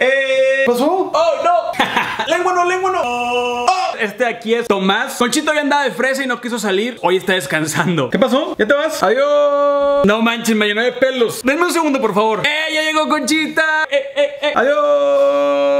eh, ¿Pasó? ¡Oh, no! ¡Lengua no, lengua no! Oh. Este aquí es Tomás. Conchito había andado de fresa y no quiso salir. Hoy está descansando. ¿Qué pasó? ¿Ya te vas? ¡Adiós! No manches, me llenó de pelos. Denme un segundo, por favor. ¡Eh, ya llegó Conchita! ¡Eh, eh, eh! ¡Adiós!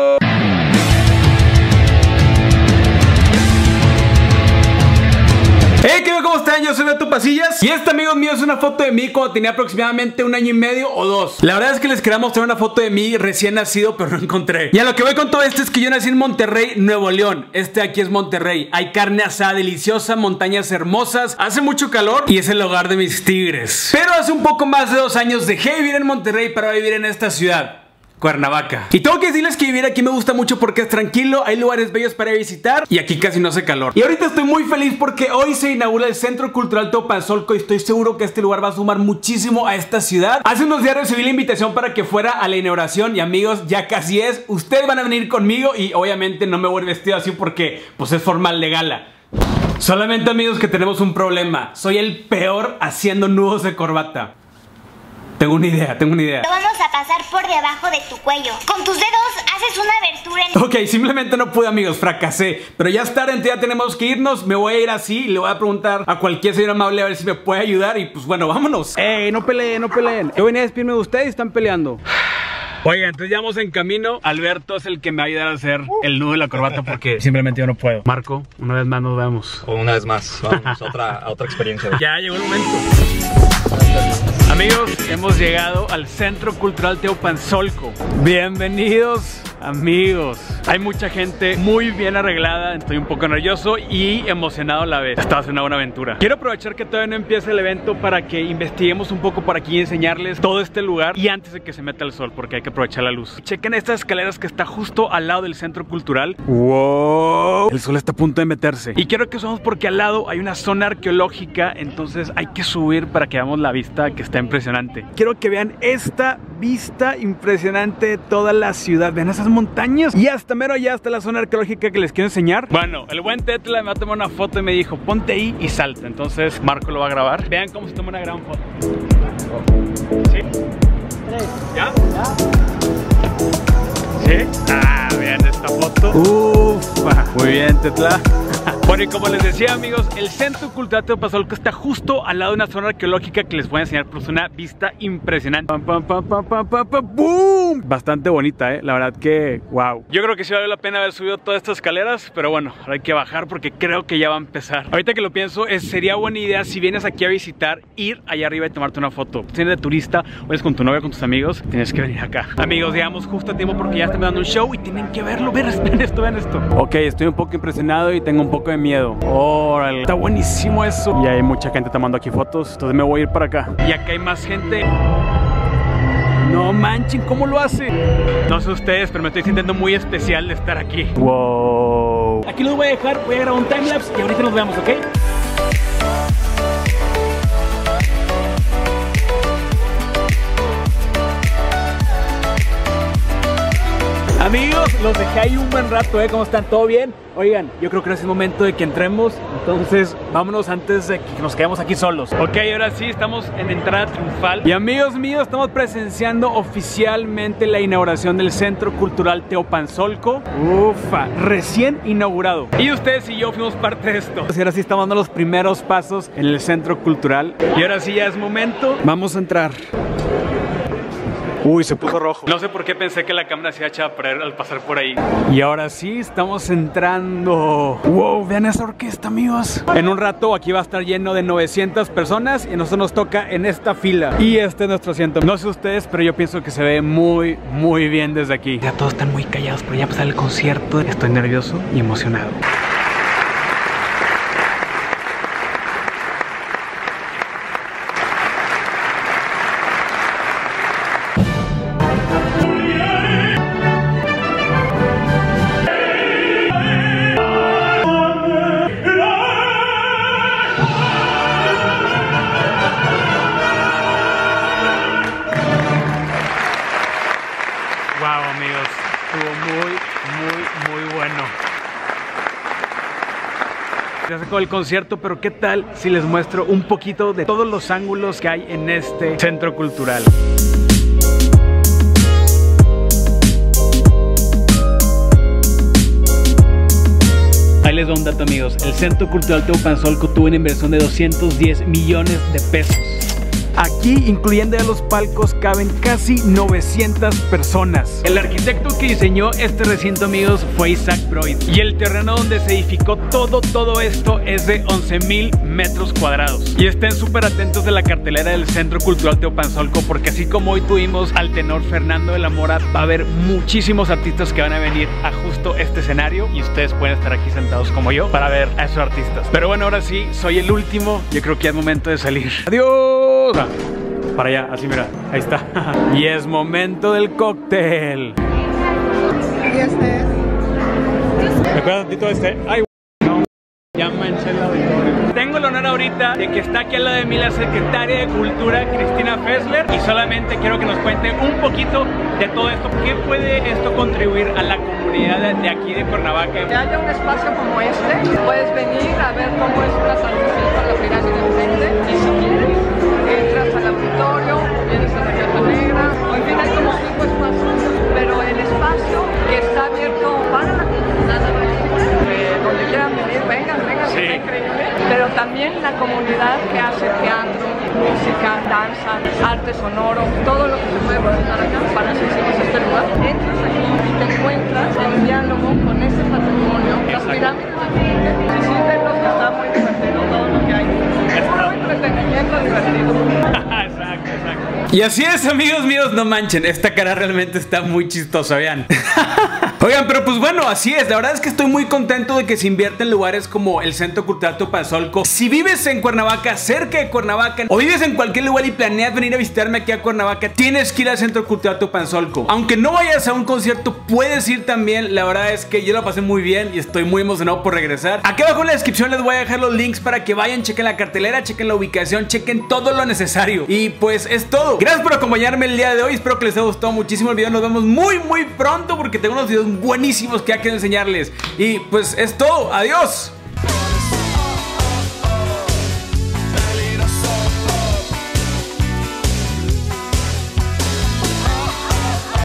Están? Yo soy Beto Pasillas. Y esta, amigos míos, es una foto de mí cuando tenía aproximadamente un año y medio o dos. La verdad es que les quería mostrar una foto de mí recién nacido, pero no encontré. Y a lo que voy con todo esto es que yo nací en Monterrey, Nuevo León. Este aquí es Monterrey. Hay carne asada deliciosa, montañas hermosas. Hace mucho calor y es el hogar de mis tigres. Pero hace un poco más de dos años dejé de vivir en Monterrey para vivir en esta ciudad Cuernavaca. Y tengo que decirles que vivir aquí me gusta mucho porque es tranquilo, hay lugares bellos para visitar y aquí casi no hace calor. Y ahorita estoy muy feliz porque hoy se inaugura el Centro Cultural Teopanzolco y estoy seguro que este lugar va a sumar muchísimo a esta ciudad. Hace unos días recibí la invitación para que fuera a la inauguración y amigos, ya casi es. Ustedes van a venir conmigo y obviamente no me voy vestido así porque pues es formal de gala. Solamente amigos que tenemos un problema. Soy el peor haciendo nudos de corbata. Tengo una idea, tengo una idea. Lo vamos a pasar por debajo de tu cuello. Con tus dedos haces una abertura en... Ok, simplemente no pude amigos, fracasé Pero ya está, tarde, ya tenemos que irnos Me voy a ir así y le voy a preguntar a cualquier señor amable a ver si me puede ayudar Y pues bueno, vámonos Ey, no peleen, no peleen Yo venía a despedirme de ustedes y están peleando Oigan, entonces ya vamos en camino. Alberto es el que me va a ayudar a hacer el nudo de la corbata porque simplemente yo no puedo. Marco, una vez más nos vemos. O una vez más, vamos a otra, a otra experiencia. Ya llegó el momento. Amigos, hemos llegado al Centro Cultural Teopanzolco. Bienvenidos Amigos, hay mucha gente muy bien arreglada, estoy un poco nervioso y emocionado a la vez. Esta va a ser una buena aventura. Quiero aprovechar que todavía no empieza el evento para que investiguemos un poco por aquí y enseñarles todo este lugar y antes de que se meta el sol porque hay que aprovechar la luz. Chequen estas escaleras que está justo al lado del centro cultural. ¡Wow! El sol está a punto de meterse. Y quiero que subamos porque al lado hay una zona arqueológica, entonces hay que subir para que veamos la vista que está impresionante. Quiero que vean esta vista impresionante de toda la ciudad. Vean esas montañas y hasta mero allá está la zona arqueológica que les quiero enseñar. Bueno, el buen Tetla me va a tomar una foto y me dijo, ponte ahí y salta. Entonces Marco lo va a grabar. Vean cómo se toma una gran foto. ¿Sí? ¿Ya? ¿Sí? Ah, vean esta foto. Ufa. Muy bien, Tetla. Bueno, y como les decía amigos, el Centro Cultural Teopazolco está justo al lado de una zona arqueológica que les voy a enseñar, pues una vista impresionante. ¡Boom! Bastante bonita, eh, la verdad que, wow. Yo creo que sí vale la pena haber subido todas estas escaleras, pero bueno, ahora hay que bajar porque creo que ya va a empezar. Ahorita que lo pienso, sería buena idea si vienes aquí a visitar, ir allá arriba y tomarte una foto. Si eres de turista o eres con tu novia, con tus amigos, tienes que venir acá. Amigos, llegamos justo a tiempo porque ya están dando un show y tienen que verlo. Ven, ven esto, ven esto. Ok, estoy un poco impresionado y tengo un poco de miedo. Órale, está buenísimo eso. Y hay mucha gente tomando aquí fotos, entonces me voy a ir para acá. Y acá hay más gente. No manchen, ¿cómo lo hace? No sé ustedes, pero me estoy sintiendo muy especial de estar aquí. Wow. Aquí los voy a dejar, voy a grabar un timelapse y ahorita nos vemos, ¿ok? Amigos, los dejé ahí un buen rato, ¿eh? ¿Cómo están? ¿Todo bien? Oigan, yo creo que es el momento de que entremos, entonces vámonos antes de que nos quedemos aquí solos. Ok, ahora sí, estamos en entrada triunfal. Y amigos míos, estamos presenciando oficialmente la inauguración del Centro Cultural Teopanzolco. Ufa, recién inaugurado. Y ustedes y yo fuimos parte de esto. Y ahora sí estamos dando los primeros pasos en el Centro Cultural. Y ahora sí ya es momento. Vamos a entrar. Uy, se puso rojo. No sé por qué pensé que la cámara se iba a echar a perder al pasar por ahí. Y ahora sí, estamos entrando. Wow, vean esa orquesta, amigos. En un rato aquí va a estar lleno de 900 personas y a nosotros nos toca en esta fila. Y este es nuestro asiento. No sé ustedes, pero yo pienso que se ve muy, muy bien desde aquí. Ya todos están muy callados, pero ya empezar el concierto. Estoy nervioso y emocionado. bueno. Ya se el concierto, pero ¿qué tal si les muestro un poquito de todos los ángulos que hay en este centro cultural? Ahí les doy un dato amigos, el Centro Cultural Teopanzolco tuvo una inversión de 210 millones de pesos. Aquí, incluyendo ya los palcos, caben casi 900 personas. El arquitecto que diseñó este recinto, amigos, fue Isaac Broid. Y el terreno donde se edificó todo, todo esto es de 11 mil metros cuadrados. Y estén súper atentos de la cartelera del Centro Cultural Teopanzolco, porque así como hoy tuvimos al tenor Fernando de la Mora, va a haber muchísimos artistas que van a venir a justo este escenario. Y ustedes pueden estar aquí sentados como yo para ver a esos artistas. Pero bueno, ahora sí, soy el último. Yo creo que ya es momento de salir. ¡Adiós! Para allá, así mira, ahí está. y es momento del cóctel. Y este es. ¿Me acuerdas tantito de este? Ay, no. Ya manché el auditorio. Tengo el honor ahorita de que está aquí al lado de mí la secretaria de Cultura, Cristina Fessler. Y solamente quiero que nos cuente un poquito de todo esto. ¿Qué puede esto contribuir a la comunidad de, de aquí de Cuernavaca? Que haya un espacio como este, puedes venir a ver cómo es una transmisión con la pirámide enfrente. Y si quieres, al auditorio, vienes a la Casa Negra. O en fin, hay como cinco espacios. Pero el espacio que está abierto para la comunidad eh, donde quieran venir, vengan, vengan, Sí. está increíble. Pero también la comunidad que hace teatro, música, danza, arte sonoro, todo lo que se puede presentar acá para eso hicimos este lugar. Entras aquí y te encuentras en diálogo con este Y así es, amigos míos, no manchen, esta cara realmente está muy chistosa, vean. Oigan, pero pues así es. La verdad es que estoy muy contento de que se invierta en lugares como el Centro Cultural Topazolco. Si vives en Cuernavaca, cerca de Cuernavaca, o vives en cualquier lugar y planeas venir a visitarme aquí a Cuernavaca, tienes que ir al Centro Cultural Topanzolco. Aunque no vayas a un concierto, puedes ir también. La verdad es que yo la pasé muy bien y estoy muy emocionado por regresar. Aquí abajo en la descripción les voy a dejar los links para que vayan, chequen la cartelera, chequen la ubicación, chequen todo lo necesario. Y pues es todo. Gracias por acompañarme el día de hoy. Espero que les haya gustado muchísimo el video. Nos vemos muy, muy pronto porque tengo unos videos buenísimos que ya quiero enseñarles. Y pues es todo. Adiós.